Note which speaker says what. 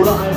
Speaker 1: Right.